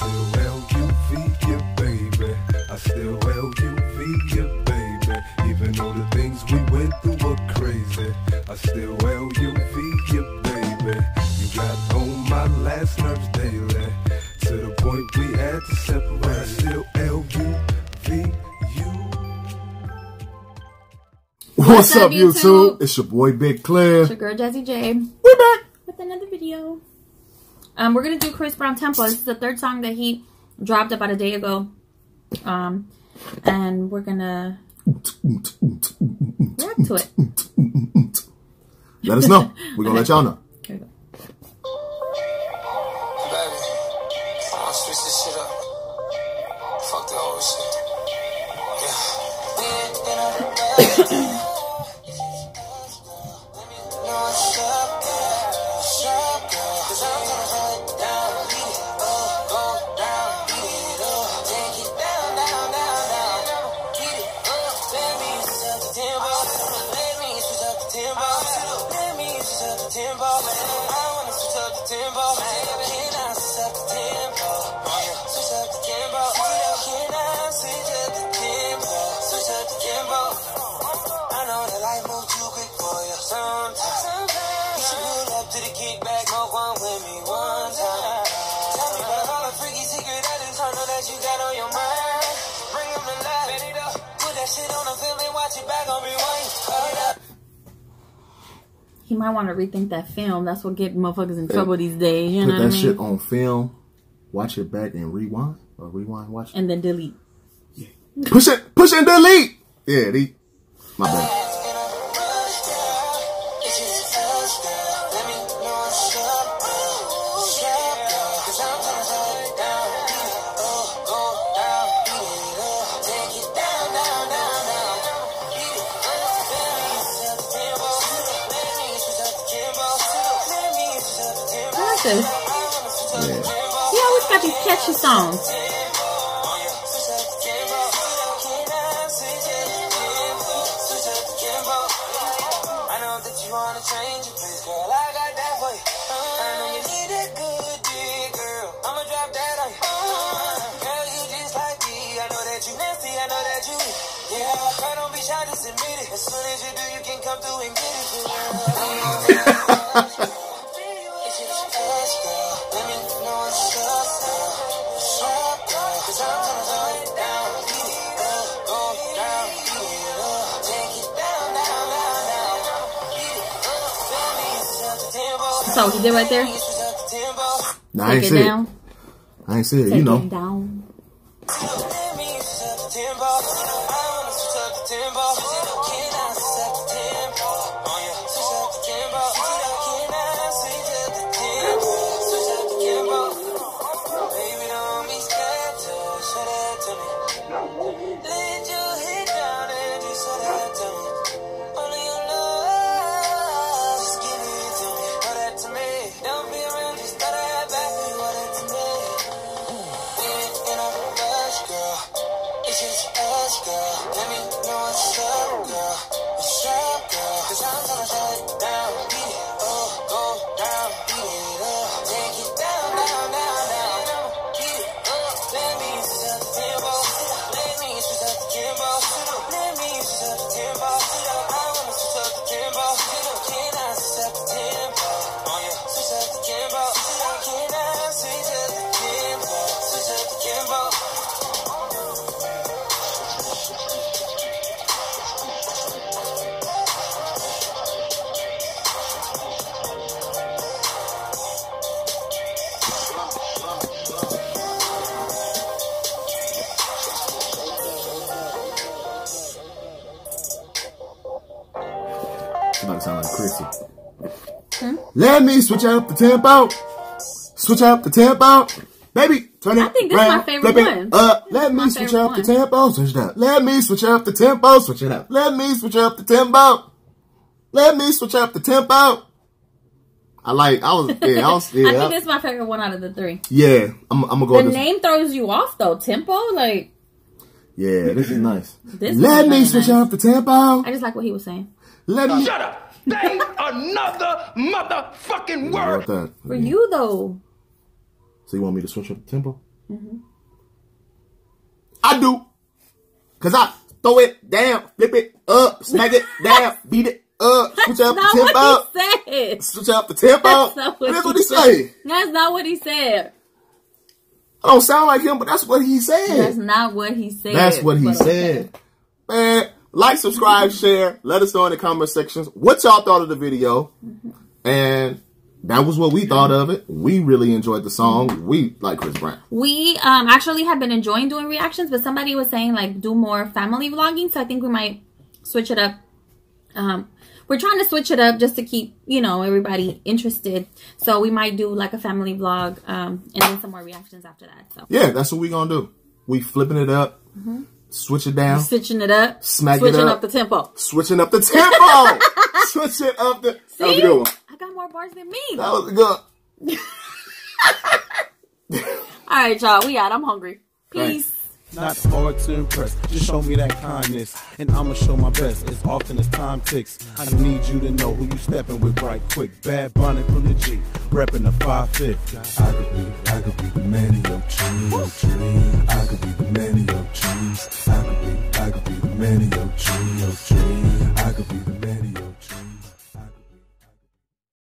still L-U-V you, baby. I still L-U-V you, baby. Even though the things we went through were crazy, I still L-U-V you, baby. You got on my last nerves daily. To the point we had to separate. I still L-U-V you. What's, up, up, YouTube? YouTube? It's your boy Big Clif. It's your girl Jazzy J We're back. with another video. Um, we're gonna do Chris Brown Tempo. This is the third song that he dropped about a day ago. Um, and we're gonna react to it. Let us know. We're gonna let y'all know. Shit on the and watch it back on rewind. Hold. He might want to rethink that film. That's what get motherfuckers in trouble these days. You Put know that what I mean? shit on film. Watch it back and rewind or rewind. Watch. it. And then delete. Push it. Push it and delete. Yeah, they. My bad. Know that you nasty. I know that you. Yeah, girl, don't be shy, just admit it. As soon as you do, you can come through and get it. That's all he did right there. Let me switch up the tempo. Nah, I ain't see it it. down. I ain't see it. Take You know. it down. Girl? It's about to sound like Chrissy. Let me switch up the tempo. Switch up the tempo. Baby, turn it I think this is my favorite flip one. Uh, up. Let is me switch up the tempo. Switch it up. Let me switch up the tempo. Switch it up. Let me switch up the tempo. Let me switch up the tempo. I like, I was, yeah, I was, I think this is my favorite one out of the three. yeah, I'm, I'm gonna go The name throws you off though. Tempo, like Yeah, this is nice. This Let me switch nice. up the tempo. I just like what he was saying. Let me. Shut up! That ain't another motherfucking How word. about that? For you though, So you want me to switch up the tempo? Mhm. I do. Cause I throw it down, flip it up, smack it down, beat it up, switch up the Not tempo. what he said. Switch up the tempo. That's not what That's he what he said. That's not what he said. I don't sound like him, but that's what he said. That's not what he said. That's what he said. Man, like, subscribe, share. Let us know in the comment sections what y'all thought of the video. And that was what we thought of it. We really enjoyed the song. We like Chris Brown. We um actually have been enjoying doing reactions, but somebody was saying like do more family vlogging, so I think we might switch it up. Um we're trying to switch it up just to keep, you know, everybody interested. So we might do like a family vlog um and then some more reactions after that. So Yeah, that's what we gonna do. We flipping it up, switch it down, switching it up, Smack it switching up. up. the tempo. switching up the tempo, switching up the. That was a good one. I got more bars than me. That was a good. All right, y'all. We out. I'm hungry. Peace. Not hard to impress, just show me that kindness, and I'ma show my best as often as time ticks. I need you to know who you stepping with right quick. Bad bonnet from the G, repping the 550. I could be, I could